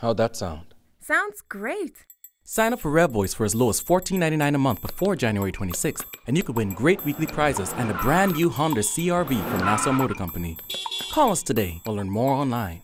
How'd that sound? Sounds great. Sign up for REVOICE for as low as $14.99 a month before January 26th, and you could win great weekly prizes and a brand new Honda CRV from Nassau Motor Company. Call us today or learn more online.